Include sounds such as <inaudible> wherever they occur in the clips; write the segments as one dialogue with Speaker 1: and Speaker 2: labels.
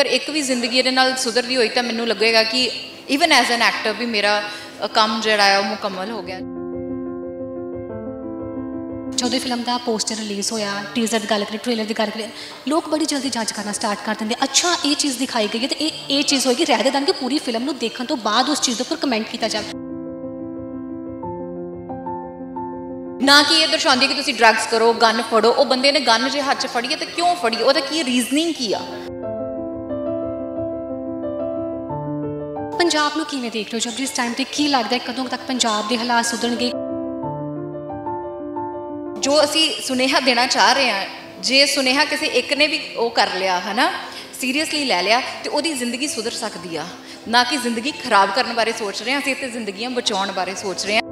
Speaker 1: ਪਰ ਇੱਕ ਵੀ ਜ਼ਿੰਦਗੀ ਇਹਦੇ ਨਾਲ ਸੁਧਰਦੀ ਹੋਈ ਤਾਂ ਮੈਨੂੰ ਲੱਗੇਗਾ ਕਿ ਇਵਨ ਐਜ਼ ਐਨ ਐਕਟਰ ਵੀ ਮੇਰਾ ਕੰਮ ਜਿਹੜਾ ਹੈ ਉਹ ਮੁਕੰਮਲ ਹੋ ਗਿਆ।
Speaker 2: ਜਦੋਂ ਫਿਲਮ ਦਾ ਪੋਸਟਰ ਰਿਲੀਜ਼ ਹੋਇਆ ਟੀਜ਼ਰ ਦੀ ਗੱਲ ਕਰੀਏ ਟ੍ਰੇਲਰ ਦੀ ਗੱਲ ਕਰੀਏ ਲੋਕ ਬੜੀ ਜਲਦੀ ਜੱਜ ਕਰਨਾ ਸਟਾਰਟ ਕਰ ਦਿੰਦੇ। ਅੱਛਾ ਇਹ ਚੀਜ਼ ਦਿਖਾਈ ਗਈ ਹੈ ਤੇ ਇਹ ਇਹ ਚੀਜ਼ ਹੋਏਗੀ ਰਹਿਦੇ ਦਨ ਕਿ ਪੂਰੀ ਫਿਲਮ ਨੂੰ ਦੇਖਣ ਤੋਂ ਬਾਅਦ ਉਸ ਚੀਜ਼ ਦੇ ਉੱਪਰ ਕਮੈਂਟ ਕੀਤਾ ਜਾਵੇ।
Speaker 1: ਨਾ ਕਿ ਇਹ ਦਰਸਾਉਂਦੀ ਕਿ ਤੁਸੀਂ ਡਰੱਗਸ ਕਰੋ ਗਨ ਫੜੋ ਉਹ ਬੰਦੇ ਨੇ ਗਨ ਜੇ ਹੱਥ 'ਚ ਫੜੀ ਹੈ ਤਾਂ ਕਿਉਂ ਫੜੀ ਉਹਦਾ ਕੀ ਰੀਜ਼ਨਿੰਗ ਕੀ ਆ?
Speaker 2: ਪੰਜਾਬ ਨੂੰ ਕਿਵੇਂ ਦੇਖ ਰਹੇ ਹੋ? ਜਬ ਜਿਸ ਟਾਈਮ ਤੇ ਕੀ ਲੱਗਦਾ ਹੈ, ਕਦੋਂ ਤੱਕ ਪੰਜਾਬ ਦੇ ਹਾਲਾਤ ਸੁਧਰਨਗੇ?
Speaker 1: ਜੋ ਅਸੀਂ ਸੁਨੇਹਾ ਦੇਣਾ ਚਾਹ ਰਹੇ ਹਾਂ, ਜੇ ਸੁਨੇਹਾ ਕਿਸੇ ਇੱਕ ਨੇ ਵੀ ਉਹ ਕਰ ਲਿਆ, ਹਨਾ? ਸੀਰੀਅਸਲੀ ਲੈ ਲਿਆ, ਤੇ ਉਹਦੀ ਜ਼ਿੰਦਗੀ ਸੁਧਰ ਸਕਦੀ ਆ। ਨਾ ਕਿ ਜ਼ਿੰਦਗੀ ਖਰਾਬ ਕਰਨ ਬਾਰੇ ਸੋਚ ਰਹੇ ਹਾਂ, ਅਸੀਂ ਤੇ ਜ਼ਿੰਦਗੀਆਂ ਬਚਾਉਣ ਬਾਰੇ ਸੋਚ ਰਹੇ ਹਾਂ।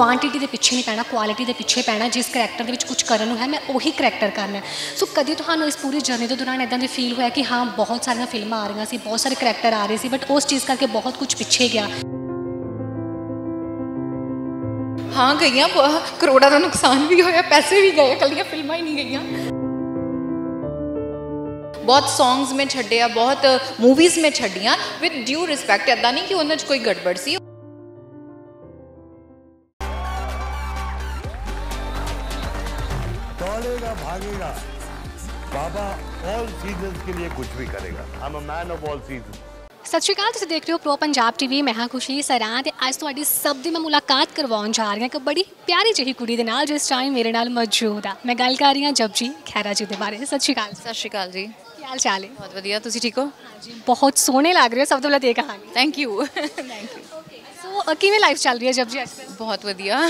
Speaker 2: ਕੁਆਂਟੀਟੀ ਦੇ ਪਿੱਛੇ ਨਹੀਂ ਪੈਣਾ ਕੁਆਲਿਟੀ ਦੇ ਪਿੱਛੇ ਪੈਣਾ, ਜਿਸ ਕਰੈਕਟਰ ਦੇ ਵਿੱਚ ਕੁਝ ਕਰਨ ਨੂੰ ਹੈ, ਮੈਂ ਉਹੀ ਕਰੈਕਟਰ ਕਰਨਾ ਸੋ ਕਦੇ ਤੁਹਾਨੂੰ ਇਸ ਪੂਰੀ ਜਰਨੀ ਦੇ ਦੌਰਾਨ ਇਦਾਂ ਦੇ ਫੀਲ ਹੋਇਆ ਕਿ ਹਾਂ, ਬਹੁਤ ਸਾਰੀਆਂ ਫਿਲਮਾਂ ਆ ਰਹੀਆਂ ਸੀ, ਬਹੁਤ ਸਾਰੇ ਕਰੈਕਟਰ ਆ ਰਹੇ ਸੀ ਬਟ ਉਸ ਚੀਜ਼ ਕਰਕੇ ਬਹੁਤ ਕੁਝ ਪਿੱਛੇ ਗਿਆ।
Speaker 1: ਹਾਂ, ਗਈਆਂ ਕਰੋੜਾਂ ਦਾ ਨੁਕਸਾਨ ਵੀ ਹੋਇਆ, ਪੈਸੇ ਵੀ ਗਏ ਕੱਲੀਆਂ ਫਿਲਮਾਂ ਹੀ ਨਹੀਂ ਗਈਆਂ। ਬਹੁਤ ਸੌਂਗਸ ਮੈਂ ਛੱਡਿਆ, ਬਹੁਤ ਮੂਵੀਜ਼ ਮੈਂ ਛੱਡੀਆਂ ਵਿਦ ਡਿਊ ਰਿਸਪੈਕਟ ਇਦਾਂ ਨਹੀਂ ਕਿ ਉਹਨਾਂ 'ਚ ਕੋਈ ਗੜਬੜ ਸੀ।
Speaker 3: दौड़ेगा भागेगा बाबा ऑल सीजन्स के लिए कुछ भी करेगा I am a man of all season
Speaker 2: ਸਤਿ ਸ਼੍ਰੀ ਅਕਾਲ ਤੁਸੀਂ ਦੇਖ ਰਹੇ ਹੋ ਪ੍ਰੋ ਪੰਜਾਬ ਟੀਵੀ ਮੈਂ ਹਾਂ ਖੁਸ਼ੀ ਸਰਾਂ ਤੇ ਅੱਜ ਤੁਹਾਡੀ ਸਭ ਦੀ ਮੈਂ ਮੁਲਾਕਾਤ ਕਰਵਾਉਣ ਜਾ ਰਹੀ ਹਾਂ ਇੱਕ ਬੜੀ ਪਿਆਰੀ ਜਿਹੀ ਕੁੜੀ ਦੇ ਨਾਲ ਜਿਸ ਟਾਈਮ ਮੇਰੇ ਨਾਲ ਮੌਜੂਦ ਆ ਮੈਂ ਗੱਲ ਕਰ ਰਹੀ ਹਾਂ ਜਪਜੀ ਖੈਰਾ ਜੀ ਦੇ ਬਾਰੇ ਸਤਿ ਸ਼੍ਰੀ ਅਕਾਲ
Speaker 1: ਸਤਿ ਸ਼੍ਰੀ ਅਕਾਲ ਜੀ
Speaker 2: ਕੀ ਹਾਲ ਚਾਲ ਹੈ
Speaker 1: ਬਹੁਤ ਵਧੀਆ ਤੁਸੀਂ ਠੀਕ ਹੋ
Speaker 2: ਹਾਂਜੀ ਬਹੁਤ ਸੋਹਣੇ ਲੱਗ ਰਹੇ ਹੋ ਸਭ ਤੋਂ ਪਹਿਲਾਂ ਤੇ ਇਹ ਕਹਾਣੀ
Speaker 1: thank you thank you
Speaker 2: so ਅ, ਕਿਵੇਂ ਲਾਈਫ ਚੱਲ ਰਹੀ ਹੈ ਜਪਜੀ ਅੱਜ ਕੱਲ੍ਹ?
Speaker 1: ਬਹੁਤ ਵਧੀਆ।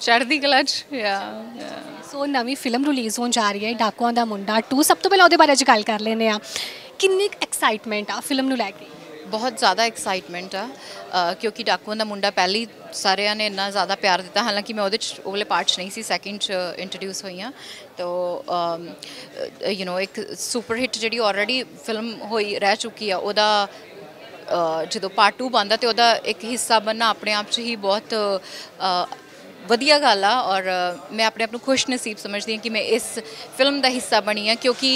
Speaker 1: ਚੜ੍ਹਦੀ ਕਲਾ 'ਚ ਯਾ
Speaker 2: ਸੋ ਨਵੀਂ ਫਿਲਮ ਰਿਲੀਜ਼ ਹੋਣ ਜਾ ਰਹੀ ਹੈ ਡਾਕੂਆਂ ਦਾ ਮੁੰਡਾ 2 ਸਭ ਤੋਂ ਪਹਿਲਾਂ ਉਹਦੇ ਬਾਰੇ ਅੱਜ ਗੱਲ ਕਰ ਲੈਂਦੇ ਆ ਕਿੰਨੀ ਐਕਸਾਈਟਮੈਂਟ ਆ ਫਿਲਮ ਨੂੰ ਲੈ ਕੇ?
Speaker 1: ਬਹੁਤ ਜ਼ਿਆਦਾ ਐਕਸਾਈਟਮੈਂਟ ਆ ਅ, ਕਿਉਂਕਿ ਡਾਕੂਆਂ ਦਾ ਮੁੰਡਾ ਪਹਿਲੀ ਸਾਰਿਆਂ ਨੇ ਇੰਨਾ ਜ਼ਿਆਦਾ ਪਿਆਰ ਦਿੱਤਾ। ਹਾਲਾਂਕਿ ਮੈਂ ਉਹਦੇ ਚ ਉਹ ਵਾਲੇ ਪਾਰਟ 'ਚ ਨਹੀਂ ਸੀ ਸੈਕਿੰਡ 'ਚ ਇੰਟਰੋਡਿਊਸ ਹੋਈ ਹਾਂ ਤੋ ਯੂ نو ਇੱਕ ਸੁਪਰ ਹਿੱਟ ਜਿਹੜੀ ਆਲਰੇਡੀ ਫਿਲਮ ਹੋਈ ਰਹਿ ਚੁੱਕੀ ਆ ਉਹਦਾ ਜਦੋਂ ਪਾਰਟ 2 ਬਣਦਾ ਤੇ ਉਹਦਾ ਇੱਕ ਹਿੱਸਾ ਬਣਨਾ ਆਪਣੇ ਆਪ 'ਚ ਹੀ ਬਹੁਤ ਵਧੀਆ ਗੱਲ ਆ ਔਰ ਮੈਂ ਆਪਣੇ ਆਪ ਨੂੰ ਖੁਸ਼ ਨਸੀਬ ਸਮਝਦੀ ਹਾਂ ਕਿ ਮੈਂ ਇਸ ਫਿਲਮ ਦਾ ਹਿੱਸਾ ਬਣੀ ਹਾਂ ਕਿਉਂਕਿ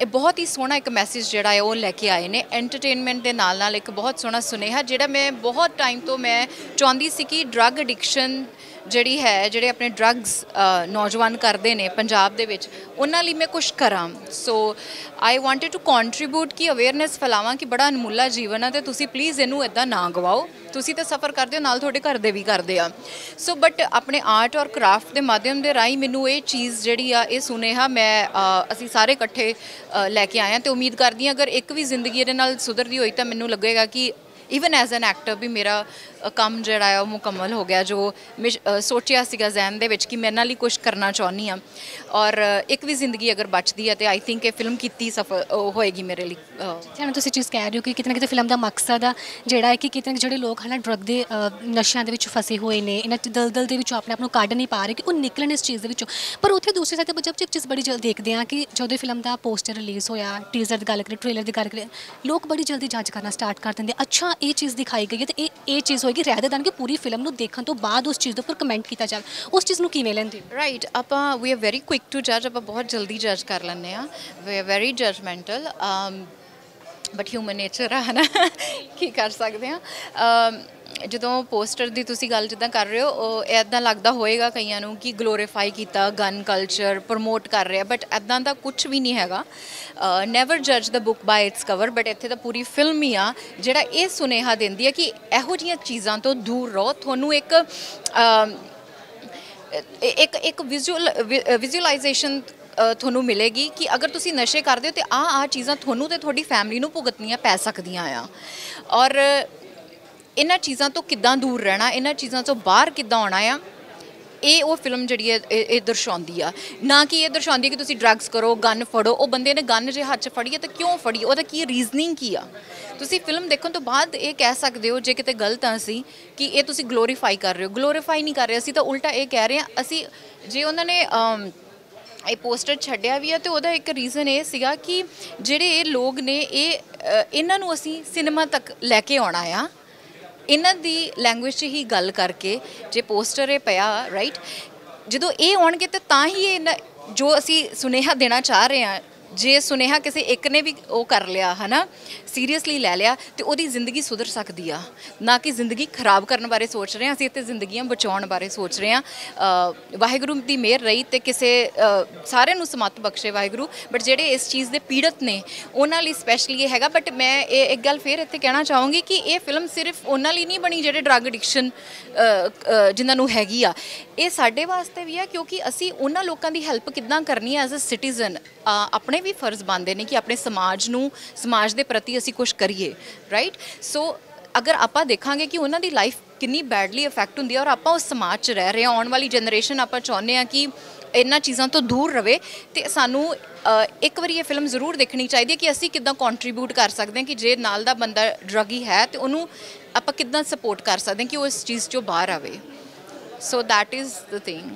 Speaker 1: ਇਹ ਬਹੁਤ ਹੀ ਸੋਹਣਾ ਇੱਕ ਮੈਸੇਜ ਜਿਹੜਾ ਹੈ ਉਹ ਲੈ ਕੇ ਆਏ ਨੇ। ਐਂਟਰਟੇਨਮੈਂਟ ਦੇ ਨਾਲ ਨਾਲ ਇੱਕ ਬਹੁਤ ਸੋਹਣਾ ਸੁਨੇਹਾ ਜਿਹੜਾ ਮੈਂ ਬਹੁਤ ਟਾਈਮ ਤੋਂ ਮੈਂ ਚਾਹੁੰਦੀ ਸੀ ਕਿ ਡਰੱਗ ਐਡਿਕਸ਼ਨ ਜਿਹੜੀ ਹੈ, ਜਿਹੜੇ ਆਪਣੇ ਡਰੱਗਸ ਨੌਜਵਾਨ ਕਰਦੇ ਨੇ ਪੰਜਾਬ ਦੇ ਵਿੱਚ, ਉਹਨਾਂ ਲਈ ਮੈਂ ਕੁਝ ਕਰਾਂ। So I wanted to contribute ਕਿ ਅਵੇਅਰਨੈਸ ਫੈਲਾਵਾਂ ਕਿ ਬੜਾ ਅਨਮੁੱਲਾ ਜੀਵਨ ਆ ਤੇ ਤੁਸੀਂ ਪਲੀਜ਼ ਇਹਨੂੰ ਇਦਾਂ ਨਾ ਗਵਾਓ। ਤੁਸੀਂ ਤਾਂ ਸਫਰ ਕਰਦੇ ਹੋ, ਨਾਲ ਤੁਹਾਡੇ ਘਰ ਦੇ ਵੀ ਕਰਦੇ ਆ। ਸੋ ਬਟ ਆਪਣੇ ਆਰਟ ਔਰ ਕਰਾਫਟ ਦੇ ਮਾਧਿਅਮ ਦੇ ਰਾਹੀਂ ਮੈਨੂੰ ਇਹ ਚੀਜ਼ ਜਿਹੜੀ ਆ, ਇਹ ਸੁਨੇਹਾ ਮੈਂ ਅਸੀਂ ਸਾਰੇ ਇਕੱਠੇ ਲੈ ਕੇ ਆਏ ਹਾਂ ਤੇ ਉਮੀਦ ਕਰਦੀ ਹਾਂ ਅਗਰ ਇੱਕ ਵੀ ਜ਼ਿੰਦਗੀ ਇਹਦੇ ਨਾਲ ਸੁਧਰਦੀ ਹੋਈ ਤਾਂ ਮੈਨੂੰ ਲੱਗੇਗਾ ਕਿ ਇਵਨ ਐਜ਼ ਐਨ ਐਕਟਰ ਵੀ ਮੇਰਾ ਕੰਮ ਜਿਹੜਾ ਹੈ ਉਹ ਮੁਕੰਮਲ ਹੋ ਗਿਆ ਜੋ ਮੈਂ ਸੋਚਿਆ ਸੀਗਾ ਜ਼ਹਿਨ ਦੇ ਵਿੱਚ ਕਿ ਮੈਂ ਇਹਨਾਂ ਲਈ ਕੁਝ ਕਰਨਾ ਚਾਹੁੰਦੀ ਆ ਔਰ ਇੱਕ ਵੀ ਜ਼ਿੰਦਗੀ ਅਗਰ ਬਚਦੀ ਹੈ ਤੇ ਆਈ ਥਿੰਕ ਇਹ ਫਿਲਮ ਕੀਤੀ ਸਫਲ ਹੋਏਗੀ ਮੇਰੇ ਲਈ ਅ,
Speaker 2: ਜਿਵੇਂ ਤੁਸੀਂ ਚੀਜ਼ ਕਹਿ ਰਹੇ ਹੋ ਕਿ ਕਿਤੇ ਨਾ ਕਿਤੇ ਫਿਲਮ ਦਾ ਮਕਸਦ ਆ ਜਿਹੜਾ ਹੈ ਕਿ ਕਿਤੇ ਨਾ ਕਿਤੇ ਜਿਹੜੇ ਲੋਕ ਹਨ ਡਰੱਗ ਦੇ ਨਸ਼ਿਆਂ ਦੇ ਵਿੱਚ ਫਸੇ ਹੋਏ ਨੇ ਇਹਨਾਂ ਚ ਦਲਦਲ ਦੇ ਵਿੱਚੋਂ ਆਪਣੇ ਆਪ ਨੂੰ ਕੱਢ ਨਹੀਂ ਪਾ ਰਹੇ ਕਿ ਉਹ ਨਿਕਲਣ ਇਸ ਚੀਜ਼ ਦੇ ਵਿੱਚੋਂ। ਪਰ ਉੱਥੇ ਦੂਸਰੀ ਸਾਈਡ ਤੇ ਜਬ ਇੱਕ ਚੀਜ਼ ਬੜੀ ਜਲਦੀ ਦੇਖਦੇ ਆ ਕਿ ਜਦੋਂ ਫਿਲਮ ਦਾ ਪੋਸਟਰ ਰਿਲੀਜ਼ ਹੋਇਆ ਟੀਜ਼ਰ ਦੀ ਗੱਲ ਕਰੀਏ ਟ੍ਰੇਲਰ ਦੀ ਗੱਲ ਕਰੀਏ ਲੋਕ ਬੜੀ ਜਲਦੀ ਜੱਜ ਕਰਨਾ ਸਟਾਰਟ ਕਰ ਦਿੰਦੇ ਅੱਛਾ ਇਹ ਚੀਜ਼ ਦਿਖਾਈ ਗਈ ਹੈ ਤੇ ਇਹ ਇਹ ਚੀਜ਼ ਹੋਏਗੀ ਰਹਿਦੇ ਦਨ ਕਿ ਪੂਰੀ ਫਿਲਮ ਨੂੰ ਦੇਖਣ ਤੋਂ ਬਾਅਦ ਉਸ ਚੀਜ਼ ਦੇ ਉੱਪਰ ਕਮੈਂਟ ਕੀਤਾ ਜਾਵੇ। ਉਸ ਚੀਜ਼ ਨੂੰ ਕਿਵੇਂ ਲੈਂਦੇ ਹੋ?
Speaker 1: ਰਾਈਟ ਆਪਾਂ we are very quick to ਜੱਜ ਆਪਾਂ ਬਹੁਤ ਜਲਦੀ ਜੱਜ ਕਰ ਲੈਂਦੇ ਆ we are very judgemental but human nature ਆ ਨਾ, <laughs> ਕੀ ਕਰ ਸਕਦੇ ਆ ਜਦੋਂ ਪੋਸਟਰ ਦੀ ਤੁਸੀਂ ਗੱਲ ਜਿੱਦਾਂ ਕਰ ਰਹੇ ਹੋ, ਉਹ ਐਦਾਂ ਲੱਗਦਾ ਹੋਏਗਾ ਕਈਆਂ ਨੂੰ ਕਿ ਗਲੋਰੀਫਾਈ ਕੀਤਾ ਗਨ ਕਲਚਰ ਪ੍ਰਮੋਟ ਕਰ ਰਿਹਾ ਬਟ ਐਦਾਂ ਦਾ ਕੁਝ ਵੀ ਨਹੀਂ ਹੈਗਾ। ਨੈਵਰ ਜੱਜ the book by its cover but ਇੱਥੇ ਤਾਂ ਪੂਰੀ ਫਿਲਮ ਹੀ ਆ, ਜਿਹੜਾ ਇਹ ਸੁਨੇਹਾ ਦਿੰਦੀ ਹੈ ਕਿ ਇਹੋ ਜਿਹੀਆਂ ਚੀਜ਼ਾਂ ਤੋਂ ਦੂਰ ਰਹੋ। ਤੁਹਾਨੂੰ ਇੱਕ ਇੱਕ ਇੱਕ ਵਿਜ਼ੂਅਲ ਵਿਜ਼ੂਅਲਾਈਜੇਸ਼ਨ ਤੁਹਾਨੂੰ ਮਿਲੇਗੀ ਕਿ ਅਗਰ ਤੁਸੀਂ ਨਸ਼ੇ ਕਰਦੇ ਹੋ ਤੇ ਆ ਆ ਚੀਜ਼ਾਂ ਤੁਹਾਨੂੰ ਤੇ ਤੁਹਾਡੀ ਫੈਮਿਲੀ ਨੂੰ ਭੁਗਤਣੀਆਂ ਪੈ ਸਕਦੀਆਂ ਆ। ਔਰ ਇਹਨਾਂ ਚੀਜ਼ਾਂ ਤੋਂ ਕਿੱਦਾਂ ਦੂਰ ਰਹਿਣਾ, ਇਹਨਾਂ ਚੀਜ਼ਾਂ ਤੋਂ ਬਾਹਰ ਕਿੱਦਾਂ ਆਉਣਾ ਆ, ਇਹ ਉਹ ਫਿਲਮ ਜਿਹੜੀ ਹੈ, ਇਹ ਇਹ ਦਰਸਾਉਂਦੀ ਆ। ਨਾ ਕਿ ਇਹ ਦਰਸਾਉਂਦੀ ਹੈ ਕਿ ਤੁਸੀਂ ਡਰੱਗਸ ਕਰੋ ਗਨ ਫੜੋ, ਉਹ ਬੰਦੇ ਨੇ ਗਨ ਜੇ ਹੱਥ 'ਚ ਫੜੀ ਹੈ ਤਾਂ ਕਿਉਂ ਫੜੀ? ਉਹਦਾ ਕੀ ਰੀਜ਼ਨਿੰਗ ਕੀ ਆ? ਤੁਸੀਂ ਫਿਲਮ ਦੇਖਣ ਤੋਂ ਬਾਅਦ ਇਹ ਕਹਿ ਸਕਦੇ ਹੋ, ਜੇ ਕਿਤੇ ਗਲਤ ਆ ਅਸੀਂ, ਕਿ ਇਹ ਤੁਸੀਂ ਗਲੋਰੀਫਾਈ ਕਰ ਰਹੇ ਹੋ। ਗਲੋਰੀਫਾਈ ਨਹੀਂ ਕਰ ਰਹੇ, ਅਸੀਂ ਤਾਂ ਉਲਟਾ ਇਹ ਕਹਿ ਰਹੇ ਹਾਂ ਅਸੀਂ ਜੇ ਉਹਨਾਂ ਨੇ ਇਹ ਪੋਸਟਰ ਛੱਡਿਆ ਵੀ ਆ ਤੇ ਉਹਦਾ ਇੱਕ ਰੀਜ਼ਨ ਇਹ ਸੀਗਾ ਕਿ ਜਿਹੜੇ ਇਹ ਲੋਕ ਨੇ, ਇਹ ਇਹਨਾਂ ਨੂੰ ਅਸੀਂ ਸਿਨੇਮਾ ਤੱਕ ਲੈ ਕੇ ਆਉਣਾ ਆ। ਇਹਨਾਂ ਦੀ ਲੈਂਗੁਏਜ 'ਚ ਹੀ ਗੱਲ ਕਰਕੇ ਜੇ ਪੋਸਟਰ ਇਹ ਪਿਆ ਰਾਈਟ ਜਦੋਂ ਇਹ ਆਉਣਗੇ ਤੇ ਤਾਂ ਹੀ ਇਹ ਜੋ ਅਸੀਂ ਸੁਨੇਹਾ ਦੇਣਾ ਚਾਹ ਰਹੇ ਹਾਂ ਜੇ ਸੁਨੇਹਾ ਕਿਸੇ ਇੱਕ ਨੇ ਵੀ ਉਹ ਕਰ ਲਿਆ, ਹਨਾ, ਸੀਰੀਅਸਲੀ ਲੈ ਲਿਆ, ਤੇ ਉਹਦੀ ਜ਼ਿੰਦਗੀ ਸੁਧਰ ਸਕਦੀ ਆ। ਨਾ ਕਿ ਜ਼ਿੰਦਗੀ ਖਰਾਬ ਕਰਨ ਬਾਰੇ ਸੋਚ ਰਹੇ ਹਾਂ, ਅਸੀਂ ਇੱਥੇ ਜ਼ਿੰਦਗੀਆਂ ਬਚਾਉਣ ਬਾਰੇ ਸੋਚ ਰਹੇ ਹਾਂ। ਵਾਹਿਗੁਰੂ ਦੀ ਮਿਹਰ ਰਹੀ ਤੇ ਕਿਸੇ ਸਾਰਿਆਂ ਨੂੰ ਸਮਤ ਬਖਸ਼ੇ ਵਾਹਿਗੁਰੂ ਬਟ ਜਿਹੜੇ ਇਸ ਚੀਜ਼ ਦੇ ਪੀੜਤ ਨੇ, ਉਹਨਾਂ ਲਈ ਸਪੈਸ਼ਲੀ ਇਹ ਹੈਗਾ ਬਟ ਮੈਂ ਇਹ, ਇੱਕ ਗੱਲ ਫੇਰ ਇੱਥੇ ਕਹਿਣਾ ਚਾਹੂੰਗੀ ਕਿ ਇਹ ਫਿਲਮ ਸਿਰਫ ਉਹਨਾਂ ਲਈ ਨਹੀਂ ਬਣੀ, ਜਿਹੜੇ ਡਰੱਗ ਐਡਿਕਸ਼ਨ ਜਿਨ੍ਹਾਂ ਨੂੰ ਹੈਗੀ ਆ। ਇਹ ਸਾਡੇ ਵਾਸਤੇ ਵੀ ਆ, ਕਿਉਂਕਿ ਅਸੀਂ ਉਹਨਾਂ ਲੋਕਾਂ ਦੀ ਹੈਲਪ ਕਿੱਦਾਂ ਕਰਨੀ ਹੈ ਐਜ਼ ਅ ਸਿਟੀਜ਼ਨ ਆਪਣੇ ਵੀ ਫਰਜ਼ ਬਣਦੇ ਨੇ ਕਿ ਆਪਣੇ ਸਮਾਜ ਨੂੰ, ਸਮਾਜ ਦੇ ਪ੍ਰਤੀ ਅਸੀਂ ਕੁਝ ਕਰੀਏ ਰਾਈਟ ਸੋ ਅਗਰ ਆਪਾਂ ਦੇਖਾਂਗੇ ਕਿ ਉਹਨਾਂ ਦੀ ਲਾਈਫ ਕਿੰਨੀ ਬੈਡਲੀ ਇਫੈਕਟ ਹੁੰਦੀ ਹੈ ਔਰ ਆਪਾਂ ਉਸ ਸਮਾਜ 'ਚ ਰਹਿ ਰਹੇ ਹਾਂ, ਆਉਣ ਵਾਲੀ ਜਨਰੇਸ਼ਨ ਆਪਾਂ ਚਾਹੁੰਦੇ ਹਾਂ ਕਿ ਇਹਨਾਂ ਚੀਜ਼ਾਂ ਤੋਂ ਦੂਰ ਰਵੇ ਤੇ ਸਾਨੂੰ ਇੱਕ ਵਾਰੀ ਇਹ ਫਿਲਮ ਜ਼ਰੂਰ ਦੇਖਣੀ ਚਾਹੀਦੀ ਹੈ ਕਿ ਅਸੀਂ ਕਿੱਦਾਂ ਕੰਟਰੀਬਿਊਟ ਕਰ ਸਕਦੇ ਹਾਂ ਕਿ ਜੇ ਨਾਲ ਦਾ ਬੰਦਾ ਡਰੱਗੀ ਹੈ ਤੇ ਉਹਨੂੰ ਆਪਾਂ ਕਿੱਦਾਂ ਸਪੋਰਟ ਕਰ ਸਕਦੇ ਹਾਂ ਕਿ ਉਹ ਇਸ ਚੀਜ਼ 'ਚੋਂ ਬਾਹਰ ਆਵੇ। So that is the thing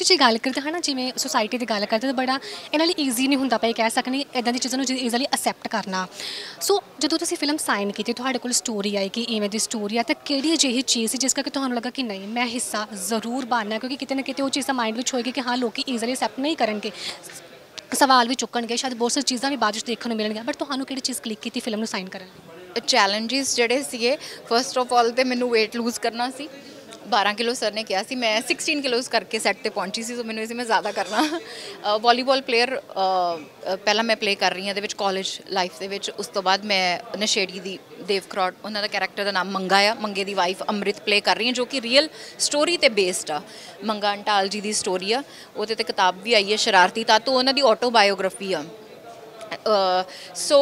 Speaker 2: so ਜਦ ਤੁਸੀਂ ਗੱਲ ਕਰਦੇ ਹਾਂ ਨਾ ਜਿਵੇਂ ਸੋਸਾਇਟੀ ਦੀ ਗੱਲ ਕਰਦੇ ਤਾਂ ਬੜਾ ਇਹਨਾਂ ਲਈ ਈਜ਼ੀ ਨਹੀਂ ਹੁੰਦਾ ਪਈ ਕਹਿ ਸਕਨੇ ਇਦਾਂ ਦੀ ਚੀਜ਼ਾਂ ਨੂੰ ਈਜ਼ੀਲੀ ਅਸੈਪਟ ਕਰਨਾ। ਸੋ ਜਦੋਂ ਤੁਸੀਂ ਫਿਲਮ ਸਾਈਨ ਕੀਤੀ, ਤੁਹਾਡੇ ਕੋਲ ਸਟੋਰੀ ਆਈ ਕਿ ਇਵੇਂ ਦੀ ਸਟੋਰੀ ਆ, ਤਾਂ ਕਿਹੜੀ ਅਜਿਹੀ ਚੀਜ਼ ਸੀ ਜਿਸ ਕਰਕੇ ਤੁਹਾਨੂੰ ਲੱਗਾ ਕਿ ਨਹੀਂ, ਮੈਂ ਹਿੱਸਾ ਜ਼ਰੂਰ ਬਣਨਾ, ਕਿਉਂਕਿ ਕਿਤੇ ਨਾ ਕਿਤੇ ਉਹ ਚੀਜ਼ ਤਾਂ ਮਾਈਂਡ ਵਿੱਚ ਹੋਏਗੀ ਕਿ ਹਾਂ, ਲੋਕੀ ਈਜ਼ੀਲੀ ਅਸੈਪਟ ਨਹੀਂ ਕਰਨਗੇ। ਸਵਾਲ ਵੀ ਚੁੱਕਣਗੇ, ਸ਼ਾਇਦ ਬਹੁਤ ਸਾਰੀ ਚੀਜ਼ਾਂ ਵੀ ਬਾਅਦ ਵਿੱਚ ਦੇਖਣ ਨੂੰ ਮਿਲਣਗੀਆਂ ਬਟ ਤੁਹਾਨੂੰ ਕਿਹੜੀ ਚੀਜ਼ ਕਲਿੱਕ ਕੀਤੀ ਫਿਲਮ ਨੂੰ ਸਾਈਨ ਕਰਨ ਲਈ?
Speaker 1: ਚੈਲੰਜਸ ਜਿਹੜੇ ਸੀਗੇ ਫਰਸਟ ਆਫ ਆਲ ਤੇ ਮੈਨੂੰ weight lose ਕਰਨਾ ਸੀ। 12 ਕਿਲੋ ਸਰ ਨੇ ਕਿਹਾ ਸੀ, ਮੈਂ 16 ਕਿਲੋਸ ਕਰਕੇ ਸੈੱਟ ਤੇ ਪਹੁੰਚੀ ਸੀ ਸੋ ਮੈਨੂੰ ਇਸ ਮੈਂ ਜ਼ਿਆਦਾ ਕਰਨਾ। ਵਾਲੀਬਾਲ ਪਲੇਅਰ ਪਹਿਲਾਂ ਮੈਂ ਪਲੇ ਕਰ ਰਹੀ ਹਾਂ ਇਹਦੇ ਵਿੱਚ ਕਾਲਜ ਲਾਈਫ ਦੇ ਵਿੱਚ, ਉਸ ਤੋਂ ਬਾਅਦ ਮੈਂ ਨਸ਼ੇੜੀ ਦੀ ਦੇਵ ਕਰੌੜ ਉਹਨਾਂ ਦਾ ਕੈਰੈਕਟਰ ਦਾ ਨਾਮ ਮੰਗਾ ਆ। ਮੰਗੇ ਦੀ ਵਾਈਫ ਅੰਮ੍ਰਿਤ ਪਲੇ ਕਰ ਰਹੀ ਹਾਂ, ਜੋ ਕਿ ਰੀਅਲ ਸਟੋਰੀ ਤੇ ਬੇਸਡ ਆ। ਮੰਗਾ ਅੰਟਾਲ ਜੀ ਦੀ ਸਟੋਰੀ ਆ। ਉਹਦੇ ਤੇ ਕਿਤਾਬ ਵੀ ਆਈ ਹੈ, ਸ਼ਰਾਰਤੀ ਤਾਤੂ ਉਹਨਾਂ ਦੀ ਆਟੋਬਾਇਓਗ੍ਰਾਫੀ ਆ। ਸੋ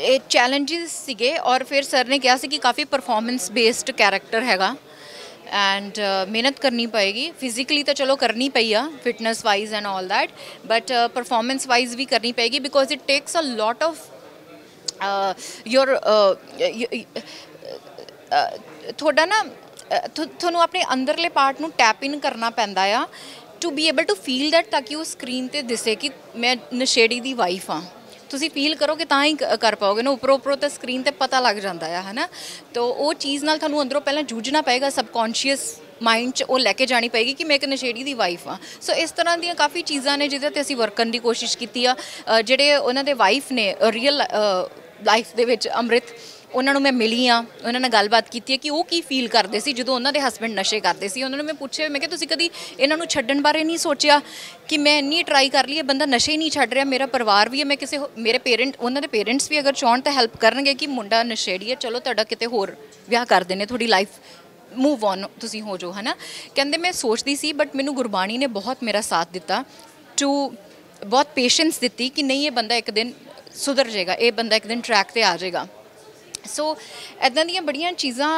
Speaker 1: ਇਹ ਚੈਲੰਜਸ ਸੀਗੇ, ਔਰ ਫਿਰ ਸਰ ਨੇ ਕਿਹਾ ਸੀ ਕਿ ਕਾਫੀ ਪਰਫਾਰਮੈਂਸ ਬੇਸਡ ਕੈਰੈਕਟਰ ਹੈਗਾ। ਐਂਡ ਮਿਹਨਤ ਕਰਨੀ ਪਏਗੀ ਫਿਜ਼ੀਕਲੀ ਤਾਂ ਚਲੋ ਕਰਨੀ ਪਈ ਆ fitness wise and all that but performance wise ਵੀ ਕਰਨੀ ਪਏਗੀ because it takes a lot of your ਤੁਹਾਡਾ ਨਾ ਤੁਹਾਨੂੰ ਆਪਣੇ ਅੰਦਰਲੇ ਪਾਰਟ ਨੂੰ ਟੈਪ ਇਨ ਕਰਨਾ ਪੈਂਦਾ ਆ to be able to feel that ਤਾਂ ਕਿ ਉਹ ਸਕਰੀਨ ਤੇ ਦਿਸੇ ਕਿ ਮੈਂ ਨਸ਼ੇੜੀ ਦੀ ਵਾਈਫ ਆ ਤੁਸੀਂ ਫੀਲ ਕਰੋਗੇ ਤਾਂ ਹੀ ਕਰ ਪਾਓਗੇ ਨਾ। ਉੱਪਰੋਂ ਉੱਪਰੋਂ ਤਾਂ ਸਕਰੀਨ ਤੇ ਪਤਾ ਲੱਗ ਜਾਂਦਾ ਆ, ਹਨਾ? ਤਾਂ ਉਹ ਚੀਜ਼ ਨਾਲ ਤੁਹਾਨੂੰ ਅੰਦਰੋਂ ਪਹਿਲਾਂ ਜੂਝਣਾ ਪਏਗਾ ਸਬਕੌਂਸ਼ੀਅਸ ਮਾਈਂਡ 'ਚ ਉਹ ਲੈ ਕੇ ਜਾਣੀ ਪਏਗੀ ਕਿ ਮੈਂ ਇੱਕ ਨਸ਼ੇੜੀ ਦੀ ਵਾਈਫ ਆ ਸੋ ਇਸ ਤਰ੍ਹਾਂ ਦੀਆਂ ਕਾਫੀ ਚੀਜ਼ਾਂ ਨੇ ਜਿਹਦੇ ਤੇ ਅਸੀਂ ਵਰਕ ਕਰਨ ਦੀ ਕੋਸ਼ਿਸ਼ ਕੀਤੀ ਆ। ਜਿਹੜੇ ਉਹਨਾਂ ਦੇ ਵਾਈਫ ਨੇ ਰੀਅਲ ਲਾਈਫ ਦੇ ਵਿੱਚ ਅੰਮ੍ਰਿਤ ਉਹਨਾਂ ਨੂੰ ਮੈਂ ਮਿਲੀ ਆ, ਉਹਨਾਂ ਨਾਲ ਗੱਲਬਾਤ ਕੀਤੀ ਹੈ ਕਿ ਉਹ ਕੀ ਫੀਲ ਕਰਦੇ ਸੀ ਜਦੋਂ ਉਹਨਾਂ ਦੇ ਹਸਬੰਡ ਨਸ਼ੇ ਕਰਦੇ ਸੀ। ਉਹਨਾਂ ਨੂੰ ਮੈਂ ਪੁੱਛਿਆ, ਮੈਂ ਕਿਹਾ, ਤੁਸੀਂ ਕਦੀ ਇਹਨਾਂ ਨੂੰ ਛੱਡਣ ਬਾਰੇ ਨਹੀਂ ਸੋਚਿਆ ਕਿ ਮੈਂ ਇੰਨੀ ਟਰਾਈ ਕਰ ਲਈ ਇਹ ਬੰਦਾ ਨਸ਼ੇ ਹੀ ਨਹੀਂ ਛੱਡ ਰਿਹਾ, ਮੇਰਾ ਪਰਿਵਾਰ ਵੀ ਹੈ, ਮੈਂ ਕਿਸੇ ਹੋ- ਮੇਰੇ ਪੇਰੈਂਟ ਉਹਨਾਂ ਦੇ ਪੇਰੈਂਟਸ ਵੀ ਅਗਰ ਚਾਹਣ ਤਾਂ ਹੈਲਪ ਕਰਨਗੇ ਕਿ ਮੁੰਡਾ ਨਸ਼ੇੜੀ ਹੈ, ਚਲੋ ਤੁਹਾਡਾ ਕਿਤੇ ਹੋਰ ਵਿਆਹ ਕਰ ਦੇਣੇ ਤੁਹਾਡੀ ਲਾਈਫ ਮੂਵ ਔਨ ਤੁਸੀਂ ਹੋ ਜਾਓ, ਹਨਾ? ਕਹਿੰਦੇ, ਮੈਂ ਸੋਚਦੀ ਸੀ ਬਟ ਮੈਨੂੰ ਗੁਰਬਾਣੀ ਨੇ ਬਹੁਤ ਮੇਰਾ ਸਾਥ ਦਿੱਤਾ ਟੂ ਬਹੁਤ ਪੇਸ਼ੈਂਸ ਦਿੱਤੀ ਕਿ ਨਹੀਂ, ਇਹ ਬੰਦਾ ਇੱਕ ਦਿਨ ਸੁਧਰ ਜਾਏਗਾ, ਇਹ ਬੰਦਾ ਇੱਕ ਦਿਨ ਟਰੈਕ ਤੇ ਆ ਜਾਏਗਾ। ਸੋ ਐਦਾਂ ਦੀਆਂ ਬੜੀਆਂ ਚੀਜ਼ਾਂ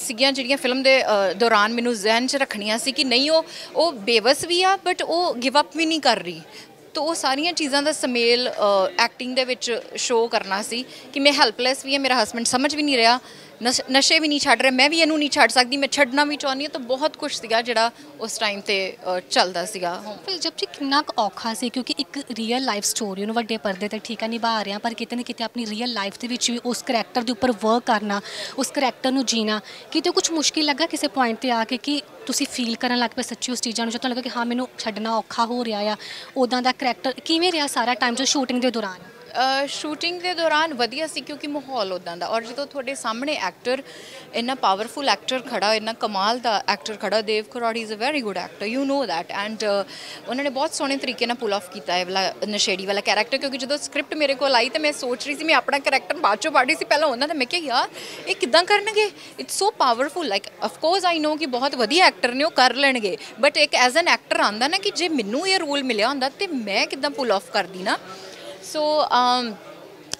Speaker 1: ਸੀਗੀਆਂ ਜਿਹੜੀਆਂ ਫਿਲਮ ਦੇ ਦੌਰਾਨ ਮੈਨੂੰ ਜ਼ਿਹਨ 'ਚ ਰੱਖਣੀਆਂ ਸੀ ਕਿ ਨਹੀਂ, ਉਹ ਉਹ ਬੇਵਸ ਵੀ ਆ ਬਟ ਉਹ ਗਿਵ ਅਪ ਵੀ ਨਹੀਂ ਕਰ ਰਹੀ। ਤੋ ਉਹ ਸਾਰੀਆਂ ਚੀਜ਼ਾਂ ਦਾ ਸਮੇਲ ਐਕਟਿੰਗ ਦੇ ਵਿੱਚ ਸ਼ੋਅ ਕਰਨਾ ਸੀ ਕਿ ਮੈਂ ਹੈਲਪਲੈਸ ਵੀ ਹਾਂ ਮੇਰਾ ਹਸਬੰਡ ਸਮਝ ਵੀ ਨਹੀਂ ਰਿਹਾ। ਨਸ਼- ਨਸ਼ੇ ਵੀ ਨਹੀਂ ਛੱਡ ਰਿਹਾ, ਮੈਂ ਵੀ ਇਹਨੂੰ ਨਹੀਂ ਛੱਡ ਸਕਦੀ, ਮੈਂ ਛੱਡਣਾ ਵੀ ਚਾਹੁੰਦੀ ਹਾਂ, ਤਾਂ ਬਹੁਤ ਕੁਝ ਸੀਗਾ ਜਿਹੜਾ ਉਸ ਟਾਈਮ ਤੇ ਚੱਲਦਾ ਸੀਗਾ।
Speaker 2: ਫਿਰ ਜਬ ਜੀ, ਕਿੰਨਾ ਕੁ ਔਖਾ ਸੀ, ਕਿਉਂਕਿ ਇੱਕ ਰੀਅਲ ਲਾਈਫ ਸਟੋਰੀ ਨੂੰ ਵੱਡੇ ਪਰਦੇ ਤੇ ਠੀਕ ਆ, ਨਿਭਾ ਰਹੇ ਹਾਂ ਪਰ ਕਿਤੇ ਨਾ ਕਿਤੇ ਆਪਣੀ ਰੀਅਲ ਲਾਈਫ ਦੇ ਵਿੱਚ ਵੀ ਉਸ ਕਰੈਕਟਰ ਦੇ ਉੱਪਰ ਵਰਕ ਕਰਨਾ, ਉਸ ਕਰੈਕਟਰ ਨੂੰ ਜੀਣਾ, ਕਿਤੇ ਕੁਝ ਮੁਸ਼ਕਿਲ ਲੱਗਾ ਕਿਸੇ ਪੁਆਇੰਟ ਤੇ ਆ ਕੇ ਕਿ ਤੁਸੀਂ ਫੀਲ ਕਰਨ ਲੱਗ ਪਏ ਸੱਚੀ ਉਸ ਚੀਜ਼ਾਂ ਨੂੰ, ਜਦੋਂ ਤੁਹਾਨੂੰ ਲੱਗਾ ਕਿ ਹਾਂ, ਮੈਨੂੰ ਛੱਡਣਾ ਔਖਾ ਹੋ ਰਿਹਾ ਆ ਉਦਾਂ ਦਾ ਕਰੈਕਟਰ ਕਿਵੇਂ ਰਿਹਾ ਸਾਰਾ ਟਾਈਮ ਜੋ ਸ਼ੂਟਿੰਗ ਦੇ ਦੌਰਾਨ?
Speaker 1: ਸ਼ੂਟਿੰਗ ਦੇ ਦੌਰਾਨ ਵਧੀਆ ਸੀ ਕਿਉਂਕਿ ਮਾਹੌਲ ਉਦਾਂ ਦਾ। ਔਰ ਜਦੋਂ ਤੁਹਾਡੇ ਸਾਹਮਣੇ ਐਕਟਰ ਇੰਨਾ ਪਾਵਰਫੁਲ ਐਕਟਰ ਖੜਾ, ਇੰਨਾ ਕਮਾਲ ਦਾ ਐਕਟਰ ਖੜਾ Dev Kharoud is a very good actor you know that and ਉਹਨਾਂ ਨੇ ਬਹੁਤ ਸੋਹਣੇ ਤਰੀਕੇ ਨਾਲ ਪੁਲ ਆਫ ਕੀਤਾ ਹੈ ਵਾਲਾ ਨਸ਼ੇੜੀ ਵਾਲਾ ਕੈਰੈਕਟਰ ਕਿਉਂਕਿ ਜਦੋਂ ਸਕ੍ਰਿਪਟ ਮੇਰੇ ਕੋਲ ਆਈ ਤਾਂ ਮੈਂ ਸੋਚ ਰਹੀ ਸੀ, ਮੈਂ ਆਪਣਾ ਕੈਰੈਕਟਰ ਬਾਅਦ ਚੋਂ ਪੜ੍ਹ ਰਹੀ ਸੀ ਪਹਿਲਾਂ ਉਹਨਾਂ ਦਾ। ਮੈਂ ਕਿਹਾ, ਯਾਰ, ਇਹ ਕਿਦਾਂ ਕਰਨਗੇ? It's so powerful like of course I know ਕਿ ਬਹੁਤ ਵਧੀਆ ਐਕਟਰ ਨੇ, ਉਹ ਕਰ ਲੈਣਗੇ। ਬਟ ਇੱਕ ਐਜ਼ ਐਨ ਐਕਟਰ ਆਂਦਾ ਨਾ ਕਿ ਜੇ ਮੈਨੂੰ ਇਹ ਰੋਲ ਮਿਲਿਆ ਹੁੰਦਾ ਤੇ ਮੈਂ ਕਿਦਾਂ ਪੁਲ ਆਫ ਕਰਦੀ ਨਾ? ਸੋ um,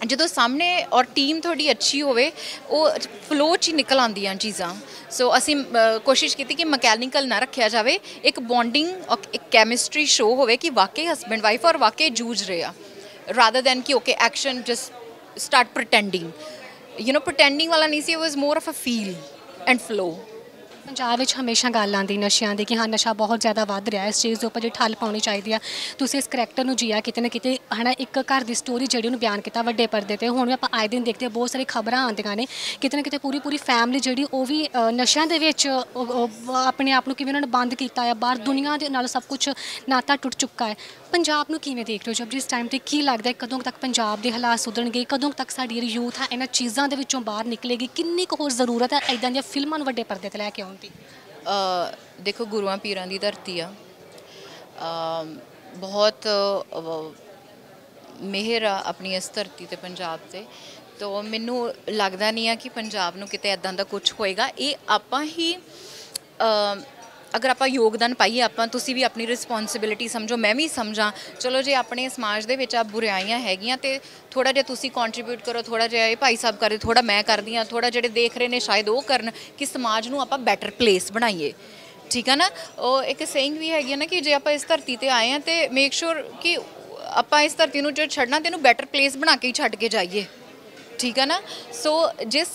Speaker 1: ਜਦੋਂ ਸਾਹਮਣੇ ਔਰ ਟੀਮ ਤੁਹਾਡੀ ਅੱਛੀ ਹੋਵੇ, ਉਹ ਫਲੋ 'ਚ ਹੀ ਨਿਕਲ ਆਉਂਦੀਆਂ ਚੀਜ਼ਾਂ। ਸੋ ਅਸੀਂ ਕੋਸ਼ਿਸ਼ ਕੀਤੀ ਕਿ ਮਕੈਨੀਕਲ ਨਾ ਰੱਖਿਆ ਜਾਵੇ। ਇੱਕ ਬੌਂਡਿੰਗ ਇੱਕ ਕੈਮਿਸਟਰੀ ਸ਼ੋ ਹੋਵੇ ਕਿ ਵਾਕਈ ਹਸਬੰਡ ਵਾਈਫ ਔਰ ਵਾਕਈ ਜੂਝ ਰਹੇ ਆ। ਰਾਦਰ ਦੈਨ ਕਿ okay action just start pretending you know pretending ਵਾਲਾ ਨਹੀਂ ਸੀ it was more of a feel and flow
Speaker 2: Punjab ਵਿੱਚ ਹਮੇਸ਼ਾ ਗੱਲ ਆਉਂਦੀ ਨਸ਼ਿਆਂ ਦੀ ਕਿ ਹਾਂ, ਨਸ਼ਾ ਬਹੁਤ ਜ਼ਿਆਦਾ ਵੱਧ ਰਿਹਾ ਇਸ ਚੀਜ਼ ਦੇ ਉੱਪਰ ਜਿਹੜੀ ਠੱਲ ਪਾਉਣੀ ਚਾਹੀਦੀ ਆ। ਤੁਸੀਂ ਇਸ ਕਰੈਕਟਰ ਨੂੰ ਜੀਆ ਕਿਤੇ ਨਾ ਕਿਤੇ, ਹਨਾ, ਇੱਕ ਘਰ ਦੀ ਸਟੋਰੀ ਜਿਹੜੀ ਉਹਨੂੰ ਬਿਆਨ ਕੀਤਾ ਵੱਡੇ ਪਰਦੇ ਤੇ। ਹੁਣ ਵੀ ਆਪਾਂ ਆਏ ਦਿਨ ਦੇਖਦੇ ਹਾਂ, ਬਹੁਤ ਸਾਰੀ ਖਬਰਾਂ ਆਉਂਦੀਆਂ ਨੇ। ਕਿਤੇ ਨਾ ਕਿਤੇ ਪੂਰੀ ਪੂਰੀ ਫੈਮਿਲੀ ਜਿਹੜੀ ਉਹ ਵੀ ਨਸ਼ਿਆਂ ਦੇ ਵਿੱਚ, ਉਹ- ਆਪਣੇ ਆਪ ਨੂੰ ਕਿਵੇਂ ਉਹਨਾਂ ਨੇ ਬੰਦ ਕੀਤਾ ਆ। ਬਾਹਰ ਦੁਨੀਆ ਦੇ ਨਾਲ ਸਭ ਕੁਝ ਨਾਤਾ ਟੁੱਟ ਚੁੱਕਾ ਹੈ। ਪੰਜਾਬ ਨੂੰ ਕਿਵੇਂ ਦੇਖ ਰਹੇ ਹੋ? ਜਬ ਇਸ ਟਾਈਮ ਤੇ ਕੀ ਲੱਗਦਾ ਕਦੋਂ ਤੱਕ ਪੰਜਾਬ ਦੇ ਹਾਲਾਤ ਸੁਧਰਨਗੇ, ਕਦੋਂ ਤੱਕ ਸਾਡੀ ਜਿਹੜੀ ਯੂਥ ਆ, ਇਹਨਾਂ ਚੀਜ਼ਾਂ ਦੇ ਵਿੱਚੋਂ ਬਾਹਰ ਨਿਕਲੇਗੀ? ਕਿੰਨੀ ਕੁ ਹੋਰ ਜ਼ਰੂਰਤ ਹੈ ਇਦਾਂ ਦੀਆਂ ਫਿਲਮਾਂ ਨੂੰ ਵੱਡੇ ਪਰਦੇ ਤੇ ਲੈ ਕੇ ਆਉਣ ਦੀ?
Speaker 1: ਦੇਖੋ, ਗੁਰੂਆਂ ਪੀਰਾਂ ਦੀ ਧਰਤੀ ਆ। ਬਹੁਤ ਮਿਹਰ ਆ ਆਪਣੀ ਇਸ ਧਰਤੀ ਤੇ ਪੰਜਾਬ ਤੇ। ਤੋ ਮੈਨੂੰ ਲੱਗਦਾ ਨਹੀਂ ਆ ਕਿ ਪੰਜਾਬ ਨੂੰ ਕਿਤੇ ਐਦਾਂ ਦਾ ਕੁਝ ਹੋਏਗਾ। ਇਹ ਆਪਾਂ ਹੀ ਅਗਰ ਆਪਾਂ ਯੋਗਦਾਨ ਪਾਈਏ, ਆਪਾਂ ਤੁਸੀਂ ਵੀ ਆਪਣੀ ਰਿਸਪੌਂਸਿਬਿਲਿਟੀ ਸਮਝੋ, ਮੈਂ ਵੀ ਸਮਝਾਂ। ਚਲੋ ਜੇ ਆਪਣੇ ਸਮਾਜ ਦੇ ਵਿੱਚ ਆ ਬੁਰਾਈਆਂ ਹੈਗੀਆਂ ਤੇ ਥੋੜਾ ਜਿਹਾ ਤੁਸੀਂ ਕੰਟਰੀਬਿਊਟ ਕਰੋ ਥੋੜਾ ਜਿਹਾ ਇਹ ਭਾਈ ਸਾਹਿਬ ਕਰਦੇ ਥੋੜਾ ਮੈਂ ਕਰਦੀ ਆ ਥੋੜਾ ਜਿਹੜੇ ਦੇਖ ਰਹੇ ਨੇ ਸ਼ਾਇਦ ਉਹ ਕਰਨ ਕਿ ਸਮਾਜ ਨੂੰ ਆਪਾਂ ਬੈਟਰ ਪਲੇਸ ਬਣਾਈਏ। ਠੀਕ ਹੈ ਨਾ? ਉਹ ਇੱਕ ਸੇਇੰਗ ਵੀ ਹੈਗੀ ਆ ਨਾ ਕਿ ਜੇ ਆਪਾਂ ਇਸ ਧਰਤੀ ਤੇ ਆਏ ਆ ਤੇ ਮੇਕ ਸ਼ੋਰ ਕਿ ਆਪਾਂ ਇਸ ਧਰਤੀ ਨੂੰ ਜੋ ਛੱਡਣਾ, ਤੇ ਇਹਨੂੰ ਬੈਟਰ ਪਲੇਸ ਬਣਾ ਕੇ ਹੀ ਛੱਡ ਕੇ ਜਾਈਏ। ਠੀਕ ਹੈ ਨਾ? ਸੋ ਜਿਸ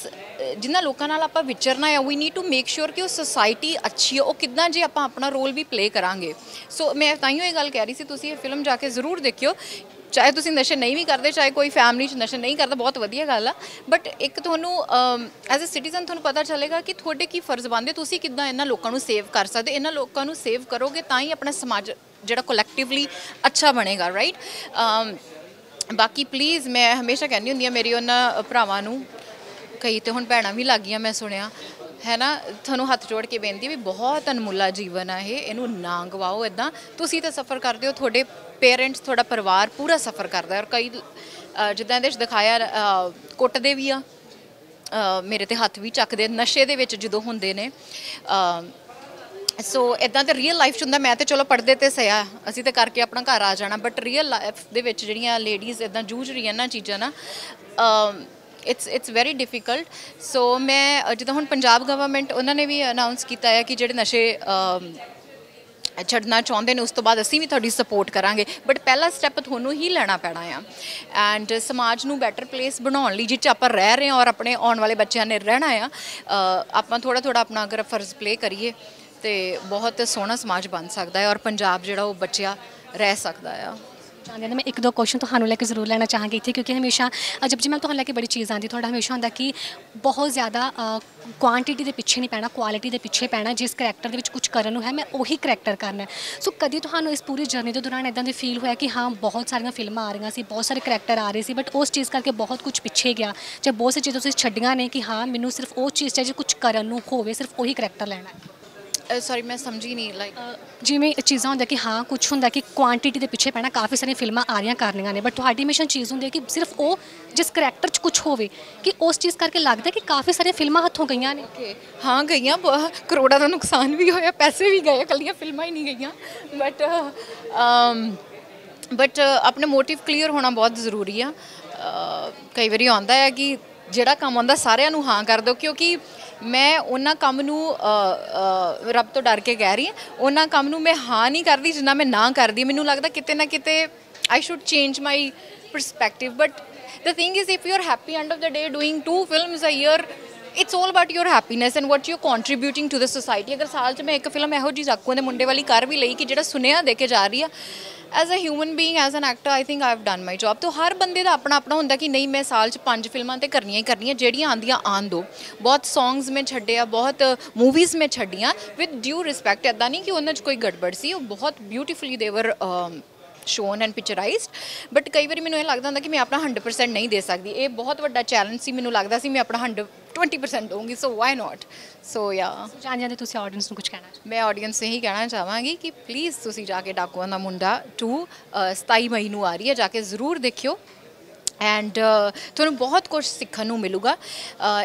Speaker 1: ਜਿਨ੍ਹਾਂ ਲੋਕਾਂ ਨਾਲ ਆਪਾਂ ਵਿਚਰਨਾ ਹੈ we need to make sure ਕਿ ਉਹ ਸੋਸਾਇਟੀ ਅੱਛੀ ਹੈ ਉਹ ਕਿੱਦਾਂ ਜੇ ਆਪਾਂ ਆਪਣਾ ਰੋਲ ਵੀ ਪਲੇ ਕਰਾਂਗੇ। ਸੋ ਮੈਂ ਤਾਂ ਹੀ ਇਹ ਗੱਲ ਕਹਿ ਰਹੀ ਸੀ, ਤੁਸੀਂ ਇਹ ਫਿਲਮ ਜਾ ਕੇ ਜ਼ਰੂਰ ਦੇਖਿਓ। ਚਾਹੇ ਤੁਸੀਂ ਨਸ਼ੇ ਨਹੀਂ ਵੀ ਕਰਦੇ, ਚਾਹੇ ਕੋਈ ਫੈਮਿਲੀ 'ਚ ਨਸ਼ੇ ਨਹੀਂ ਕਰਦਾ, ਬਹੁਤ ਵਧੀਆ ਗੱਲ ਆ। ਬਟ ਇੱਕ ਤੁਹਾਨੂੰ ਐਜ਼ ਅ ਸਿਟੀਜ਼ਨ ਤੁਹਾਨੂੰ ਪਤਾ ਚੱਲੇਗਾ ਕਿ ਤੁਹਾਡੇ ਕੀ ਫਰਜ਼ ਬਣਦੇ, ਤੁਸੀਂ ਕਿੱਦਾਂ ਇਹਨਾਂ ਲੋਕਾਂ ਨੂੰ ਸੇਵ ਕਰ ਸਕਦੇ, ਇਹਨਾਂ ਲੋਕਾਂ ਨੂੰ ਸੇਵ ਕਰੋਗੇ ਤਾਂ ਹੀ ਆਪਣਾ ਸਮਾਜ ਜਿਹੜਾ ਕੋਲੈਕਟਿਵਲੀ ਅੱਛਾ ਬਣੇਗਾ ਰਾਈਟ ਬਾਕੀ ਪਲੀਜ਼ ਮੈਂ ਹਮੇਸ਼ਾ ਕਹਿੰਦੀ ਹੁੰਦੀ ਆ ਮੇਰੀ ਉਹਨਾਂ ਭਰਾਵਾਂ ਨੂੰ ਕਈ ਤੇ ਹੁਣ ਭੈਣਾਂ ਵੀ ਲੱਗ ਗਈਆਂ ਮੈਂ ਸੁਣਿਆ, ਹੈ ਨਾ? ਤੁਹਾਨੂੰ ਹੱਥ ਜੋੜ ਕੇ ਬੇਨਤੀ ਵੀ ਬਹੁਤ ਅਨਮੁੱਲਾ ਜੀਵਨ ਆ ਇਹ, ਇਹਨੂੰ ਨਾ ਗਵਾਓ ਇਦਾਂ ਤੁਸੀਂ ਤਾਂ ਸਫਰ ਕਰਦੇ ਹੋ, ਤੁਹਾਡੇ ਪੇਰੈਂਟਸ ਤੁਹਾਡਾ ਪਰਿਵਾਰ ਪੂਰਾ ਸਫਰ ਕਰਦਾ ਔਰ ਕਈ ਜਿੱਦਾਂ ਇਹਦੇ ਵਿੱਚ ਦਿਖਾਇਆ ਕੁੱਟਦੇ ਵੀ ਆ ਮੇਰੇ ਤੇ ਹੱਥ ਵੀ ਚੱਕਦੇ ਨਸ਼ੇ ਦੇ ਵਿੱਚ ਜਦੋਂ ਹੁੰਦੇ ਨੇ ਸੋ ਇਦਾਂ ਤੇ ਰੀਅਲ ਲਾਈਫ ਚ ਹੁੰਦਾ ਮੈਂ ਤੇ ਚਲੋ ਪੜਦੇ ਤੇ ਸਿਆ ਅਸੀਂ ਤੇ ਕਰਕੇ ਆਪਣਾ ਘਰ ਆ ਜਾਣਾ ਬਟ ਰੀਅਲ ਲਾਈਫ ਦੇ ਵਿੱਚ ਜਿਹੜੀਆਂ ਲੇਡੀਜ਼ ਇਦਾਂ ਜੂਝ ਰਹੀਆਂ ਨਾ ਚੀਜ਼ਾਂ ਨਾ it's it's very difficult so ਮੈਂ ਅ, ਜਿੱਦਾਂ ਹੁਣ ਪੰਜਾਬ ਗਵਰਨਮੈਂਟ ਉਹਨਾਂ ਨੇ ਵੀ ਅਨਾਉਂਸ ਕੀਤਾ ਹੈ ਕਿ ਜਿਹੜੇ ਨਸ਼ੇ ਛੱਡਣਾ ਚਾਹੁੰਦੇ ਨੇ ਉਸ ਤੋਂ ਬਾਅਦ ਅਸੀਂ ਵੀ ਤੁਹਾਡੀ ਸਪੋਰਟ ਕਰਾਂਗੇ। ਬਟ ਪਹਿਲਾ ਸਟੈਪ ਤੁਹਾਨੂੰ ਹੀ ਲੈਣਾ ਪੈਣਾ ਆ। ਐਂਡ ਸਮਾਜ ਨੂੰ ਬੈਟਰ ਪਲੇਸ ਬਣਾਉਣ ਲਈ ਜਿਹ 'ਚ ਆਪਾਂ ਰਹਿ ਰਹੇ ਹਾਂ ਔਰ ਆਪਣੇ ਆਉਣ ਵਾਲੇ ਬੱਚਿਆਂ ਨੇ ਰਹਿਣਾ ਆ ਆਪਾਂ ਥੋੜਾ ਥੋੜਾ ਆਪਣਾ ਅਗਰ ਫਰਜ਼ ਪਲੇ ਕਰੀਏ ਤੇ ਬਹੁਤ ਸੋਹਣਾ ਸਮਾਜ ਬਣ ਸਕਦਾ ਹੈ ਔਰ ਪੰਜਾਬ ਜਿਹੜਾ ਉਹ ਬਚਿਆ ਰਹਿ ਸਕਦਾ ਆ।
Speaker 2: ਚਾਹੁੰਦੇ ਨੇ, ਮੈਂ ਇੱਕ ਦੋ ਕੁਐਸਚਨ ਤੁਹਾਨੂੰ ਲੈ ਕੇ ਜ਼ਰੂਰ ਲੈਣਾ ਚਾਹਾਂਗੀ ਇੱਥੇ, ਕਿਉਂਕਿ ਹਮੇਸ਼ਾ ਅਜਬ ਜੀ ਮੈਂ ਤੁਹਾਨੂੰ ਲੈ ਕੇ ਬੜੀ ਚੀਜ਼ ਆਉਂਦੀ ਤੁਹਾਡਾ ਹਮੇਸ਼ਾ ਹੁੰਦਾ ਕਿ ਬਹੁਤ ਜ਼ਿਆਦਾ ਕੁਆਂਟੀਟੀ ਦੇ ਪਿੱਛੇ ਨਹੀਂ ਪੈਣਾ ਕੁਆਲਿਟੀ ਦੇ ਪਿੱਛੇ ਪੈਣਾ, ਜਿਸ ਕਰੈਕਟਰ ਦੇ ਵਿੱਚ ਕੁਝ ਕਰਨ ਨੂੰ ਹੈ, ਮੈਂ ਉਹੀ ਕਰੈਕਟਰ ਕਰਨਾ ਸੋ ਕਦੀ ਤੁਹਾਨੂੰ ਇਸ ਪੂਰੀ ਜਰਨੀ ਦੇ ਦੌਰਾਨ ਇਦਾਂ ਦੀ ਫੀਲ ਹੋਇਆ ਕਿ ਹਾਂ, ਬਹੁਤ ਸਾਰੀਆਂ ਫਿਲਮਾਂ ਆ ਰਹੀਆਂ ਸੀ, ਬਹੁਤ ਸਾਰੇ ਕਰੈਕਟਰ ਆ ਰਹੇ ਸੀ ਬਟ ਉਸ ਚੀਜ਼ ਕਰਕੇ ਬਹੁਤ ਕੁਝ ਪਿੱਛੇ ਗਿਆ, ਜਾਂ ਬਹੁਤ ਸਾਰੀ ਚੀਜ਼ਾਂ ਤੁਸੀਂ ਛੱਡੀਆਂ ਨੇ ਕਿ ਹਾਂ, ਮੈਨੂੰ ਸਿਰਫ ਉਹ ਚੀਜ਼ ਚਾਹੀਦੀ ਕੁਝ ਕਰਨ ਨੂੰ ਹੋਵੇ, ਸਿਰਫ ਉਹੀ ਕਰੈਕਟਰ ਲੈਣਾ ਹੈ।
Speaker 1: ਸੌਰੀ ਮੈਂ ਸਮਝੀ ਨਹੀਂ ਲਾਈਕ
Speaker 2: ਜਿਵੇਂ ਚੀਜ਼ਾਂ ਹੁੰਦਾ ਕਿ ਹਾਂ ਕੁਝ ਹੁੰਦਾ ਕਿ ਕੁਆਂਟੀਟੀ ਦੇ ਪਿੱਛੇ ਪੈਣਾ ਕਾਫੀ ਸਾਰੀਆਂ ਫਿਲਮਾਂ ਆ ਰਹੀਆਂ ਕਰਨੀਆਂ ਨੇ ਬਟ ਤੁਹਾਡੀ ਮਿਸ਼ਨ ਚੀਜ਼ ਹੁੰਦੀ ਹੈ ਕਿ ਸਿਰਫ ਉਹ ਜਿਸ ਕਰੈਕਟਰ 'ਚ ਕੁਝ ਹੋਵੇ ਕਿ ਉਸ ਚੀਜ਼ ਕਰਕੇ ਲੱਗਦਾ ਕਿ ਕਾਫੀ ਸਾਰੀਆਂ ਫਿਲਮਾਂ ਹੱਥੋਂ ਗਈਆਂ ਨੇ।
Speaker 1: ਹਾਂ ਗਈਆਂ ਕਰੋੜਾਂ ਦਾ ਨੁਕਸਾਨ ਵੀ ਹੋਇਆ ਪੈਸੇ ਵੀ ਗਏ ਕੱਲੀਆਂ ਫਿਲਮਾਂ ਹੀ ਨਹੀਂ ਗਈਆਂ ਬਟ ਬਟ ਆਪਣੇ ਮੋਟਿਵ ਕਲੀਅਰ ਹੋਣਾ ਬਹੁਤ ਜ਼ਰੂਰੀ ਆ। ਕਈ ਵਾਰੀ ਆਉਂਦਾ ਹੈ ਕਿ ਜਿਹੜਾ ਕੰਮ ਆਉਂਦਾ ਸਾਰਿਆਂ ਨੂੰ ਹਾਂ ਕਰ ਦਿਓ ਕਿਉਂਕਿ ਮੈਂ ਉਹਨਾਂ ਕੰਮ ਨੂੰ ਰੱਬ ਤੋਂ ਡਰ ਕੇ ਕਹਿ ਰਹੀ ਹਾਂ ਉਹਨਾਂ ਕੰਮ ਨੂੰ ਮੈਂ ਹਾਂ ਨਹੀਂ ਕਰਦੀ ਜਿੰਨਾ ਮੈਂ ਨਾ ਕਰਦੀ ਮੈਨੂੰ ਲੱਗਦਾ ਕਿਤੇ ਨਾ ਕਿਤੇ I should change my perspective but the thing is if you're happy end of the day doing two films a year it's 올 about your happiness and what you contributing to the society ਅਗਰ ਸਾਲ 'ਚ ਮੈਂ ਇੱਕ film ਇਹੋ ਜੀ ਜਾਕੂ ਦੇ ਮੁੰਡੇ ਵਾਲੀ ਕਰ ਵੀ ਲਈ ਕਿ ਜਿਹੜਾ ਸੁਨੇਹਾ ਦੇ ਕੇ ਜਾ ਰਹੀ ਆ as a human being as an actor I think I have done my job ਤੋਂ ਹਰ ਬੰਦੇ ਦਾ ਆਪਣਾ ਆਪਣਾ ਹੁੰਦਾ ਕਿ ਨਹੀਂ ਮੈਂ ਸਾਲ 'ਚ ਪੰਜ ਫਿਲਮਾਂ ਤੇ ਕਰਨੀਆਂ ਹੀ ਕਰਨੀਆਂ ਜਿਹੜੀਆਂ ਆਂਦੀਆਂ ਆਣ ਦੋ ਬਹੁਤ ਸੌਂਗਸ ਮੈਂ ਛੱਡੇ ਆ ਬਹੁਤ ਮੂਵੀਜ਼ ਮੈਂ ਛੱਡੀਆਂ ਵਿਦ ਡਿਊ ਰਿਸਪੈਕਟ ਐਦਾਂ ਨਹੀਂ ਕਿ ਉਹਨਾਂ 'ਚ ਕੋਈ ਗੜਬੜ ਸੀ ਉਹ ਬਹੁਤ beautifully they were shown and picturised but ਕਈ ਵਾਰੀ ਮੈਨੂੰ ਇਹ ਲੱਗਦਾ ਹੁੰਦਾ ਕਿ ਮੈਂ ਆਪਣਾ 100% ਨਹੀਂ ਦੇ ਸਕਦੀ ਇਹ ਬਹੁਤ ਵੱਡਾ ਚੈਲੰਜ ਸੀ ਮੈਨੂੰ ਲੱਗਦਾ ਸੀ ਮੈਂ ਆਪਣਾ 100 20% ਦਊਂਗੀ ਸੋ ਵਾਈ ਨਾਟ ਸੋ ਯਾ
Speaker 2: ਜਾਣ ਜਾਂਦੇ ਤੁਸੀਂ ਆਡੀਅנס ਨੂੰ ਕੁਝ ਕਹਿਣਾ
Speaker 1: ਮੈਂ ਆਡੀਅנס ਨੂੰ ਹੀ ਕਹਿਣਾ ਚਾਹਾਂਗੀ ਕਿ ਪਲੀਜ਼ ਤੁਸੀਂ ਜਾ ਕੇ ਡਾਕੂਆਂ ਦਾ ਮੁੰਡਾ 2 27 ਮਈ ਨੂੰ ਆ ਰਹੀ ਹੈ ਜਾ ਕੇ ਜ਼ਰੂਰ ਦੇਖਿਓ। ਐਂਡ ਤੁਹਾਨੂੰ ਬਹੁਤ ਕੁਝ ਸਿੱਖਣ ਨੂੰ ਮਿਲੂਗਾ।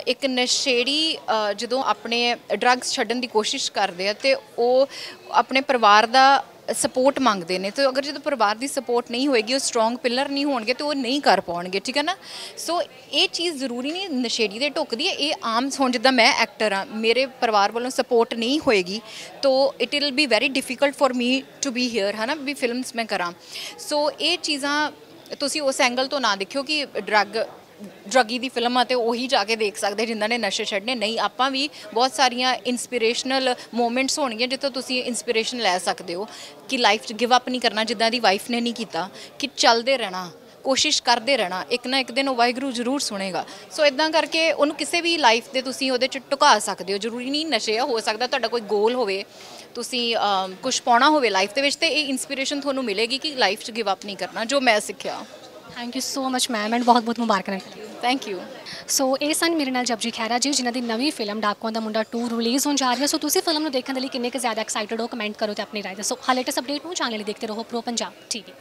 Speaker 1: ਇੱਕ ਨਸ਼ੇੜੀ ਜਦੋਂ ਆਪਣੇ ਡਰੱਗਸ ਛੱਡਣ ਦੀ ਕੋਸ਼ਿਸ਼ ਕਰਦੇ ਆ ਤੇ ਉਹ ਆਪਣੇ ਪਰਿਵਾਰ ਦਾ ਸਪੋਰਟ ਮੰਗਦੇ ਨੇ, ਤੇ ਅਗਰ ਜਦੋਂ ਪਰਿਵਾਰ ਦੀ ਸਪੋਰਟ ਨਹੀਂ ਹੋਏਗੀ, ਉਹ ਸਟਰੋਂਗ ਪਿਲਰ ਨਹੀਂ ਹੋਣਗੇ, ਤੇ ਉਹ ਨਹੀਂ ਕਰ ਪਾਉਣਗੇ, ਠੀਕ ਹੈ ਨਾ? ਸੋ ਇਹ ਚੀਜ਼ ਜ਼ਰੂਰੀ ਨਹੀਂ, ਨਸ਼ੇੜੀ ਦੇ ਢੁੱਕਦੀ ਹੈ, ਇਹ ਆਮ ਹੁਣ ਜਿੱਦਾਂ ਮੈਂ ਐਕਟਰ ਆ ਮੇਰੇ ਪਰਿਵਾਰ ਵੱਲੋਂ ਸਪੋਰਟ ਨਹੀਂ ਹੋਏਗੀ, ਤੋ it will be very difficult for me to be here ਹੈ ਨਾ ਵੀ ਫਿਲਮਸ ਮੈਂ ਕਰਾਂ। ਸੋ ਇਹ ਚੀਜ਼ਾਂ ਤੁਸੀਂ ਉਸ ਐਂਗਲ ਤੋਂ ਨਾ ਦੇਖਿਓ ਕਿ ਡਰੱਗ ਡਰੱਗੀ ਦੀ ਫਿਲਮ ਆ ਤੇ ਉਹੀ ਜਾ ਕੇ ਦੇਖ ਸਕਦੇ ਜਿਨ੍ਹਾਂ ਨੇ ਨਸ਼ੇ ਛੱਡਨੇ। ਨਹੀਂ, ਆਪਾਂ ਵੀ ਬਹੁਤ ਸਾਰੀਆਂ ਇਨਸਪੀਰੇਸ਼ਨਲ ਮੂਮੈਂਟਸ ਹੋਣਗੀਆਂ ਜਿੱਥੋਂ ਤੁਸੀਂ ਇਨਸਪੀਰੇਸ਼ਨ ਲੈ ਸਕਦੇ ਹੋ ਕਿ ਲਾਈਫ 'ਚ ਗਿਵ ਅਪ ਨਹੀਂ ਕਰਨਾ ਜਿੱਦਾਂ ਦੀ ਵਾਈਫ ਨੇ ਨਹੀਂ ਕੀਤਾ, ਕਿ ਚੱਲਦੇ ਰਹਿਣਾ, ਕੋਸ਼ਿਸ਼ ਕਰਦੇ ਰਹਿਣਾ, ਇੱਕ ਨਾ ਇੱਕ ਦਿਨ ਉਹ ਵਾਹਿਗੁਰੂ ਜ਼ਰੂਰ ਸੁਣੇਗਾ। ਸੋ ਇਦਾਂ ਕਰਕੇ ਉਹਨੂੰ ਕਿਸੇ ਵੀ ਲਾਈਫ ਦੇ ਤੁਸੀਂ ਉਹਦੇ ਚ ਟੁਕਾ ਸਕਦੇ ਹੋ। ਜ਼ਰੂਰੀ ਨਹੀਂ ਨਸ਼ੇ ਆ, ਹੋ ਸਕਦਾ ਤੁਹਾਡਾ ਕੋਈ ਗੋਲ ਹੋਵੇ, ਤੁਸੀਂ ਕੁਝ ਪਾਉਣਾ ਹੋਵੇ ਲਾਈਫ ਦੇ ਵਿੱਚ ਤੇ ਇਹ ਇਨਸਪੀਰੇਸ਼ਨ ਤੁਹਾਨੂੰ ਮਿਲੇਗੀ ਕਿ ਲਾਈਫ 'ਚ ਗਿਵ ਅਪ ਨਹੀਂ ਕਰਨਾ, ਜੋ ਮੈਂ ਸਿੱਖਿਆ।
Speaker 2: Thank you so much ma'am and ਬਹੁਤ ਬਹੁਤ ਮੁਬਾਰਕਾਂ
Speaker 1: ਥੈਂਕ ਯੂ
Speaker 2: ਸੋ ਇਹ ਸਨ ਮੇਰੇ ਨਾਲ ਜਪਜੀ ਖੈਰਾ ਜੀ ਜਿਨ੍ਹਾਂ ਦੀ ਨਵੀਂ ਫਿਲਮ ਡਾਕੂਆਂ ਦਾ ਮੁੰਡਾ 2 ਰਿਲੀਜ਼ ਹੋਣ ਜਾ ਰਹੀ। ਹੈ ਸੋ ਤੁਸੀਂ ਫਿਲਮ ਨੂੰ ਦੇਖਣ ਦੇ ਲਈ ਕਿੰਨੇ ਕੁ ਜ਼ਿਆਦਾ ਐਕਸਾਈਟਡ ਹੋ ਕਮੈਂਟ ਕਰੋ ਤੇ ਆਪਣੀ ਰਾਏ ਦੱਸੋ। ਹਾਲੇ ਤੱਕ ਅਪਡੇਟ ਨੂੰ ਚੈਨਲ ਲਈ ਦੇਖਦੇ ਰਹੋ ਪ੍ਰੋ ਪੰਜਾਬ ਟੀਵੀ